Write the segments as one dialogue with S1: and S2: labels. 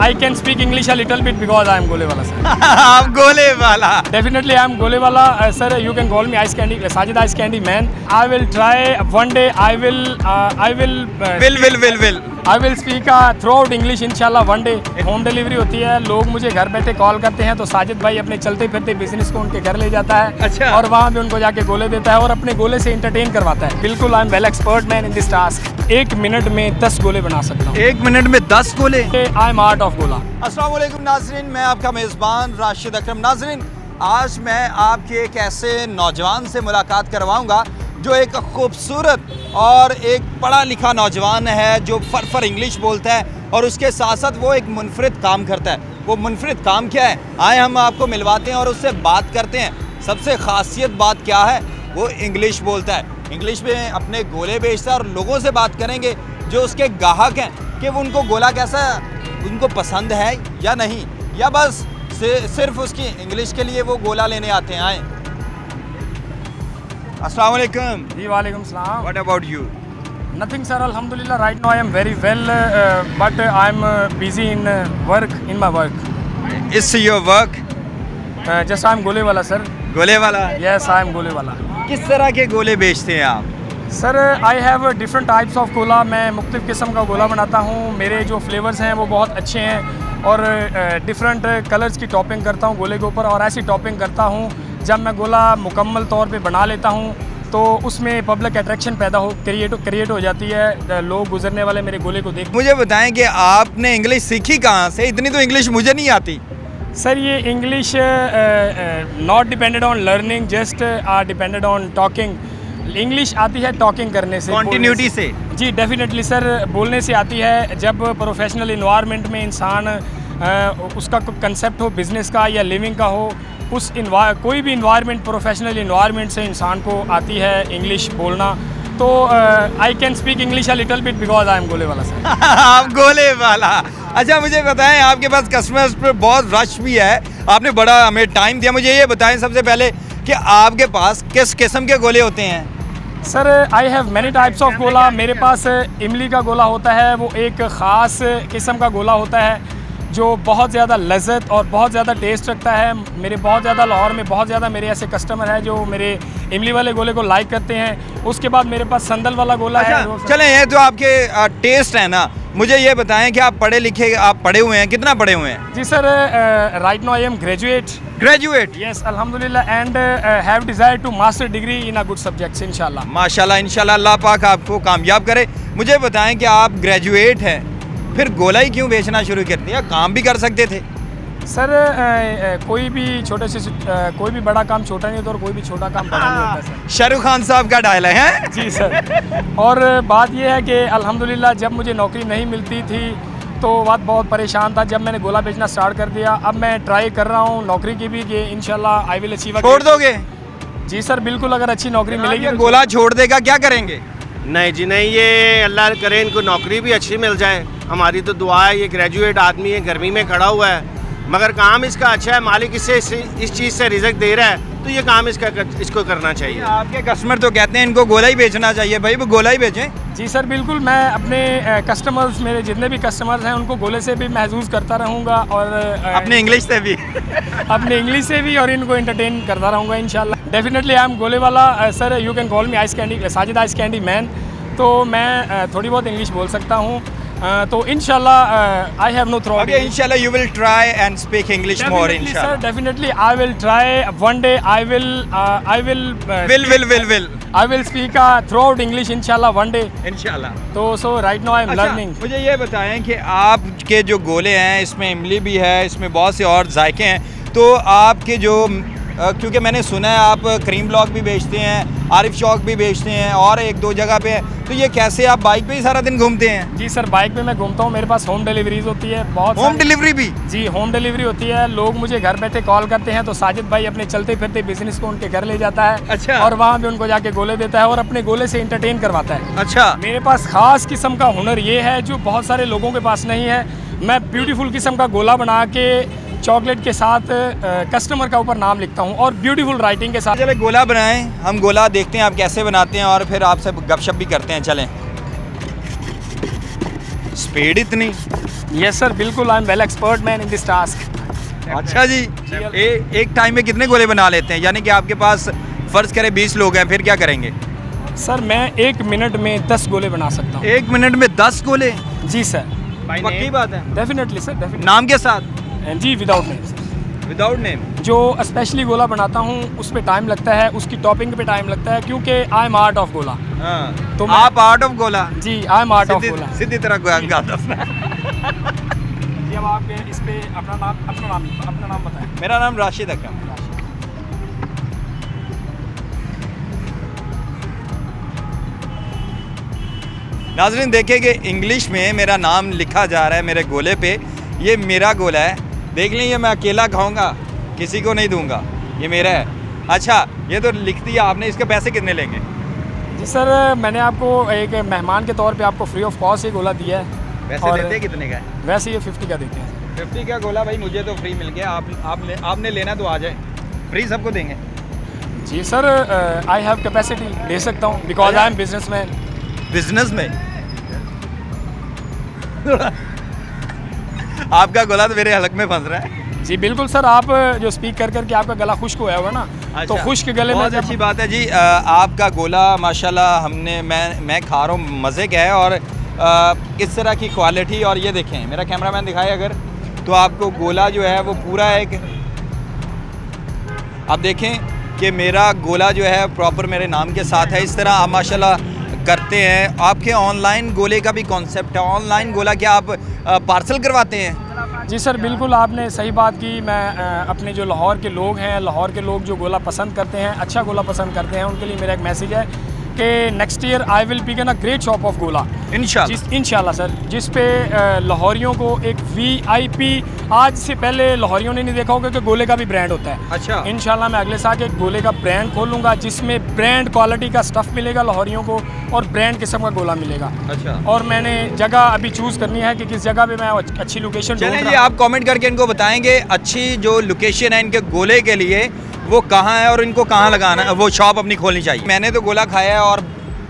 S1: I can speak English a little bit because I am Golewala sir.
S2: आप गोले वाला
S1: Definitely I am Golewala uh, sir. You can call me Ice Candy, uh, Sajid Ice Candy man. I will try one day. I will. Uh, I will. Uh,
S2: will will will will
S1: I will speak throughout English इंशाल्लाह one day home delivery होती है लोग मुझे घर बैठे call करते हैं तो साजिद भाई अपने चलते फिरते बिज़नेस को उनके घर ले जाता है
S2: अच्छा।
S1: और वहाँ पे उनको जाके गोले देता है और अपने गोले से इंटरटेन करवाता है बिल्कुल I am well expert man in this task एक मिनट में दस गोले बना सकता हूँ।
S2: एक मिनट में दस गोले।
S1: आई एम आर्ट ऑफ़ गोला
S2: वालेकुम नाजरीन मैं आपका मेज़बान राशिद अक्रम। नाजरीन आज मैं आपके एक ऐसे नौजवान से मुलाकात करवाऊँगा जो एक खूबसूरत और एक पढ़ा लिखा नौजवान है जो फर फर इंग्लिश बोलता है और उसके साथ साथ वो एक मुनफरद काम करता है। वो मुनफरद काम क्या है? आए हम आपको मिलवाते हैं और उससे बात करते हैं। सबसे खासियत बात क्या है? वो इंग्लिश बोलता है। इंग्लिश में अपने गोले बेचता और लोगों से बात करेंगे जो उसके ग्राहक हैं कि वो उनको गोला कैसा उनको पसंद है या नहीं। या बस सिर्फ़ उसकी इंग्लिश के लिए वो गोला लेने आते हैं। आए। अस्सलाम वालेकुम।
S1: जी वालेकुम सलाम।
S2: What about you
S1: nothing sir अल्हम्दुलिल्लाह right now I am very well but I am busy in work in my work
S2: it's your work
S1: just I am गोले वाला सर
S2: गोले वाला
S1: यस आई एम गोले वाला
S2: किस तरह के गोले बेचते हैं आप?
S1: Sir I have different types of गोला मैं मुख्तलिफ़ किस्म का गोला बनाता हूँ। मेरे जो फ्लेवर्स हैं वो बहुत अच्छे हैं और डिफरेंट कलर्स की टॉपिंग करता हूँ गोले के ऊपर और ऐसी टॉपिंग करता हूँ। जब मैं गोला मुकम्मल तौर पे बना लेता हूँ तो उसमें पब्लिक अट्रैक्शन पैदा हो क्रिएट क्रिएट हो जाती है। लोग गुजरने वाले मेरे गोले को देख
S2: मुझे बताएँ कि आपने इंग्लिश सीखी कहाँ से? इतनी तो इंग्लिश मुझे नहीं आती।
S1: सर ये English not depended on learning just are depended on talking English आती है टॉकिंग करने से
S2: कॉन्टीन्यूटी से।
S1: जी डेफिनेटली सर बोलने से आती है जब प्रोफेशनल इन्वायरमेंट में इंसान अ, उसका कंसेप्ट हो बिज़नेस का या लिविंग का हो उस कोई भी इन्वायरमेंट प्रोफेशनल इन्वायरमेंट से इंसान को आती है इंग्लिश बोलना। तो I can speak English a little bit because I am गोले वाला सर
S2: आप गोले वाला अच्छा मुझे बताएँ आपके पास कस्टमर्स पर बहुत रश भी है। आपने बड़ा हमें टाइम दिया। मुझे ये बताएँ सबसे पहले कि आपके पास किस किस्म के गोले होते हैं?
S1: Sir I have many types of गोला मेरे पास इमली का गोला होता है वो एक ख़ास किस्म का गोला होता है। जो बहुत ज़्यादा लज्जत और बहुत ज़्यादा टेस्ट रखता है मेरे बहुत ज़्यादा लाहौर में बहुत ज़्यादा मेरे ऐसे कस्टमर हैं जो मेरे इमली वाले गोले को लाइक करते हैं। उसके बाद मेरे पास संदल वाला गोला है।
S2: अच्छा
S1: जो-
S2: चलें ये तो आपके टेस्ट है ना मुझे ये बताएँ कि आप पढ़े लिखे आप पढ़े हुए हैं कितना पढ़े हुए हैं?
S1: जी sir right no I am graduate
S2: graduate
S1: yes अल्हम्दुलिल्लाह and have desire to master degree in a good subjects इंशाल्लाह
S2: माशाल्लाह इंशाल्लाह अल्लाह पाक आपको कामयाब करे। मुझे बताएँ कि आप ग्रेजुएट हैं। फिर गोला ही क्यों बेचना शुरू कर दिया काम भी कर सकते थे।
S1: सर अ, अ, कोई भी छोटे से कोई भी बड़ा काम छोटा नहीं होता और कोई भी छोटा काम बड़ा नहीं होता सर।
S2: शाहरुख खान साहब का डायलॉग है?
S1: जी सर। और बात यह है कि अल्हम्दुलिल्लाह जब मुझे नौकरी नहीं मिलती थी तो बात बहुत परेशान था। जब मैंने गोला बेचना स्टार्ट कर दिया अब मैं ट्राई कर रहा हूँ नौकरी की भी कि इंशाल्लाह आई विल अचीव
S2: छोड़ दोगे?
S1: जी सर बिल्कुल अगर अच्छी नौकरी मिलेगी तो
S2: गोला छोड़ देगा क्या करेंगे?
S3: नहीं जी नहीं ये अल्लाह करे इनको नौकरी भी अच्छी मिल जाए। हमारी तो दुआ है ये ग्रेजुएट आदमी है गर्मी में खड़ा हुआ है। मगर काम इसका अच्छा है मालिक इसे इस, इस चीज़ से रिजक दे रहा है तो ये काम इसका कर- इसको करना चाहिए।
S2: आपके कस्टमर तो कहते हैं इनको गोला ही बेचना चाहिए। भाई वो गोला ही बेचें।
S1: जी सर बिल्कुल मैं अपने कस्टमर्स मेरे जितने भी कस्टमर्स हैं उनको गोले से भी महसूस करता रहूँगा और
S2: अपने इंग्लिश से भी।
S1: अपने इंग्लिश से भी और इनको एंटरटेन करता रहूँगा इंशाल्लाह। डेफिनेटली आई एम गोले वाला sir you can call me ice candy Sajid ice candy man तो मैं थोड़ी बहुत इंग्लिश बोल सकता हूँ। अ, तो इंशाल्लाह आई हैव नो थ्रो
S2: इंशाल्लाह you will try and speak English more
S1: sir definitely I will try one day I will I will
S2: will will will will
S1: I will speak throughout English इंशाल्लाह one day
S2: इंशाल्लाह
S1: तो so right now I am learning
S2: मुझे ये बताएँ कि आपके जो गोले हैं इसमें इमली भी है इसमें बहुत से और जायके हैं तो आपके जो क्योंकि मैंने सुना है आप क्रीम ब्लॉक भी बेचते हैं आरिफ चौक भी बेचते हैं और एक दो जगह पे तो ये कैसे आप बाइक पे ही सारा दिन घूमते हैं?
S1: जी सर बाइक पे मैं घूमता हूँ। मेरे पास होम डिलीवरीज होती है बहुत
S2: होम डिलीवरी भी?
S1: जी होम डिलीवरी होती है। लोग मुझे घर बैठे कॉल करते हैं तो साजिद भाई अपने चलते फिरते बिज़नेस को उनके घर ले जाता है
S2: अच्छा।
S1: और वहाँ पे उनको जाके गोले देता है और अपने गोले से इंटरटेन करवाता है।
S2: अच्छा।
S1: मेरे पास खास किस्म का हुनर ये है जो बहुत सारे लोगों के पास नहीं है। मैं ब्यूटीफुल किस्म का गोला बना के चॉकलेट के साथ कस्टमर का ऊपर नाम लिखता हूँ और ब्यूटीफुल राइटिंग के साथ।
S2: चले गोला बनाएँ हम गोला देखते हैं आप कैसे बनाते हैं और फिर आपसे गपशप भी करते हैं चलें। स्पीड इतनी।
S1: यस सर बिल्कुल I am well expert man in this task
S2: अच्छा जी ए, एक टाइम में कितने गोले बना लेते हैं? यानी कि आपके पास फ़र्ज़ करें बीस लोग हैं फिर क्या करेंगे?
S1: सर मैं एक मिनट में दस गोले बना सकता हूँ।
S2: एक मिनट में दस गोले?
S1: जी सर
S2: पक्की बात है।
S1: डेफिनेटली सर डेफिनेटली
S2: नाम के साथ?
S1: जी विदाउट नेम
S2: विदाउट नेम
S1: जो स्पेशली गोला बनाता हूँ उस पर टाइम लगता है उसकी टॉपिंग पे टाइम लगता है क्योंकि आई एम आर्ट ऑफ़ गोला।
S2: हाँ।
S1: तो
S2: आप आर्ट ऑफ़ गोला।
S1: जी आई एम आर्ट ऑफ़ गोला।
S2: सीधी तरह गाता
S1: जी अब आप इस पे अपना नाम अपना नाम अपना नाम बताएँ।
S2: मेरा नाम राशिद अकरम। नाजरीन देखें कि इंग्लिश में मेरा नाम लिखा जा रहा है मेरे गोले पे। ये मेरा गोला है। देख लें ये मैं अकेला खाऊँगा किसी को नहीं दूँगा ये मेरा है। अच्छा ये तो लिख दिया आपने इसके पैसे कितने लेंगे?
S1: जी सर मैंने आपको एक मेहमान के तौर पे आपको फ्री ऑफ़ कॉस्ट ही गोला दिया है।
S2: पैसे
S1: और
S2: देते कितने का है?
S1: वैसे ये फिफ्टी का देते हैं।
S2: फिफ्टी का गोला भाई मुझे तो फ्री मिल गया आप आप ले, आपने लेना तो आ जाए। फ्री सबको देंगे?
S1: जी सर आई हैव कैपेसिटी दे सकता हूँ because I am business man
S2: business में आपका गोला तो मेरे हलक में फंस रहा है।
S1: जी बिल्कुल सर आप जो स्पीक कर करके आपका गला खुश्क हुआ हुआ ना तो
S2: अच्छा,
S1: खुश्क गले में
S2: अच्छी बात है जी अ, आपका गोला माशाल्लाह हमने मैं मैं खा रहा हूँ मज़े का है और अ, इस तरह की क्वालिटी और ये देखें मेरा कैमरामैन दिखाए अगर तो आपको गोला जो है वो पूरा एक आप देखें कि मेरा गोला जो है प्रॉपर मेरे नाम के साथ है इस तरह आप माशाल्लाह करते हैं। आपके ऑनलाइन गोले का भी कॉन्सेप्ट है। ऑनलाइन गोला क्या आप पार्सल करवाते हैं?
S1: जी सर, बिल्कुल आपने सही बात की। मैं अपने जो लाहौर के लोग हैं, लाहौर के लोग जो गोला पसंद करते हैं अच्छा गोला पसंद करते हैं, उनके लिए मेरा एक मैसेज है। कि next year I will begin a great shop of गोला
S2: इंशाल्लाह।
S1: सर जिस पे लाहौरियों को एक वीआईपी आज से पहले लाहौरियों ने नहीं देखा होगा कि गोले का भी ब्रांड होता है।
S2: अच्छा।
S1: इंशाल्लाह मैं अगले साल एक गोले का ब्रांड खोलूँगा जिसमें ब्रांड क्वालिटी का स्टफ़ मिलेगा लाहौरियों को और ब्रांड किस्म का गोला मिलेगा।
S2: अच्छा।
S1: और मैंने जगह अभी चूज़ करनी है कि किस जगह पे मैं अच्छी लोकेशन
S2: आप कमेंट करके इनको बताएँगे अच्छी जो लोकेशन है इनके गोले के लिए वो कहाँ है और इनको कहाँ लगाना वो शॉप अपनी खोलनी चाहिए। मैंने तो गोला खाया है और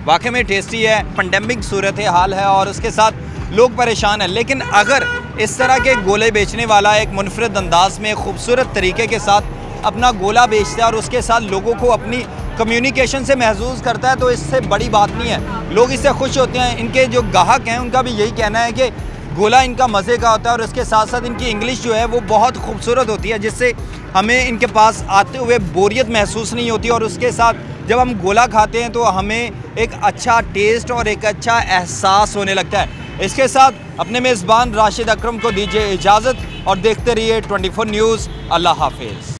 S2: वाकई में टेस्टी है। पंडेमिक सूरत हाल है और उसके साथ लोग परेशान हैं। लेकिन अगर इस तरह के गोले बेचने वाला एक मुनफरद अंदाज में खूबसूरत तरीके के साथ अपना गोला बेचता है और उसके साथ लोगों को अपनी कम्युनिकेशन से महसूस करता है तो इससे बड़ी बात नहीं है। लोग इससे खुश होते हैं। इनके जो गाहक हैं, उनका भी यही कहना है कि गोला इनका मज़े का होता है और इसके साथ साथ इनकी इंग्लिश जो है, वो बहुत खूबसूरत होती है, जिससे हमें इनके पास आते हुए बोरियत महसूस नहीं होती और उसके साथ जब हम गोला खाते हैं तो हमें एक अच्छा टेस्ट और एक अच्छा एहसास होने लगता है। इसके साथ अपने मेज़बान राशिद अकरम को दीजिए इजाज़त और देखते रहिए 24 न्यूज़। अल्लाह हाफिज़।